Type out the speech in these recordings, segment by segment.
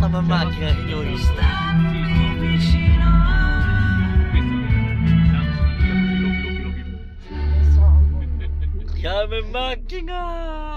sama macchina ignorista. Chiama in macchina!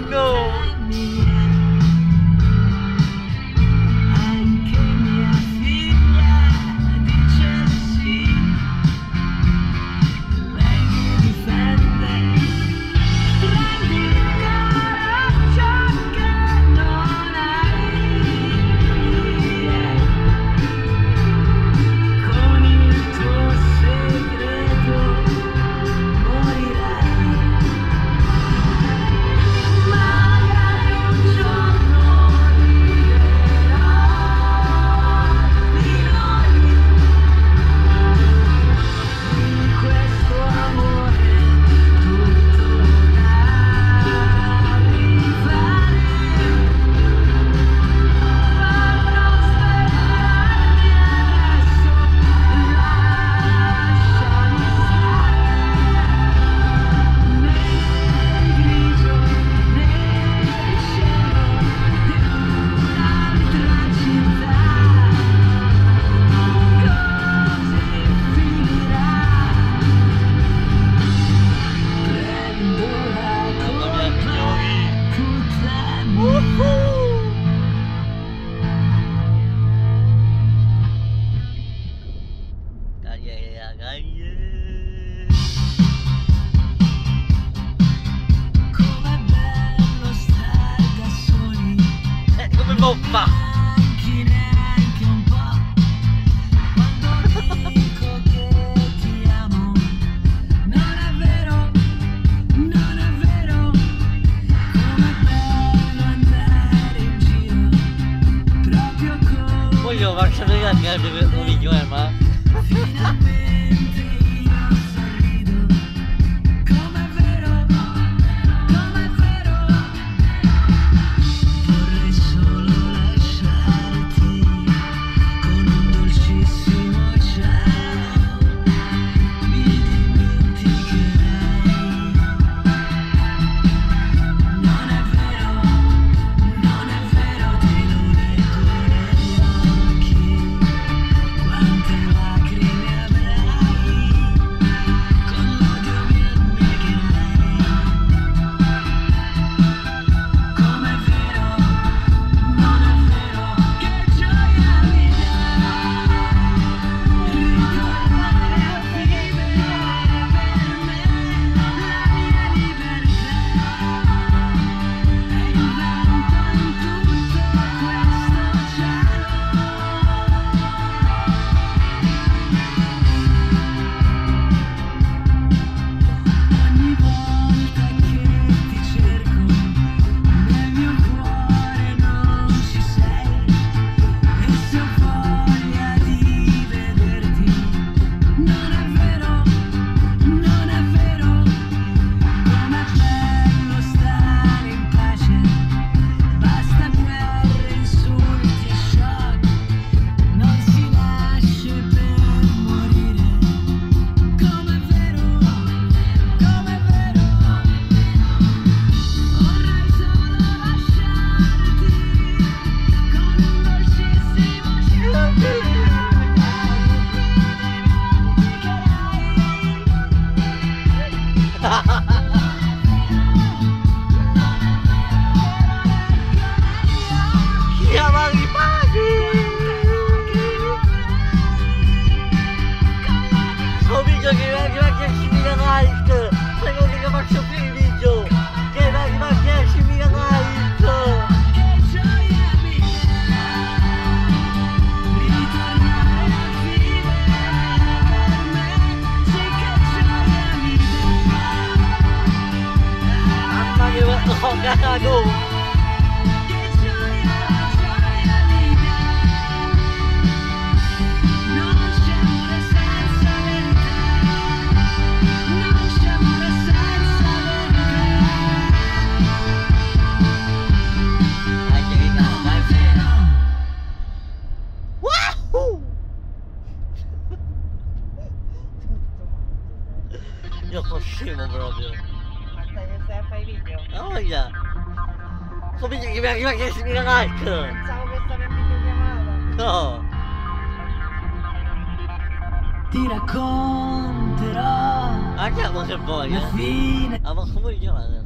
know. Uno va. Voglio farci vedere il video, eh, ma... che mi ha chiesto di like! Pensavo che stavi in videochiamata. No! Ti racconterò Andiamo se vuoi, la eh! fine Ah, ma come io adesso?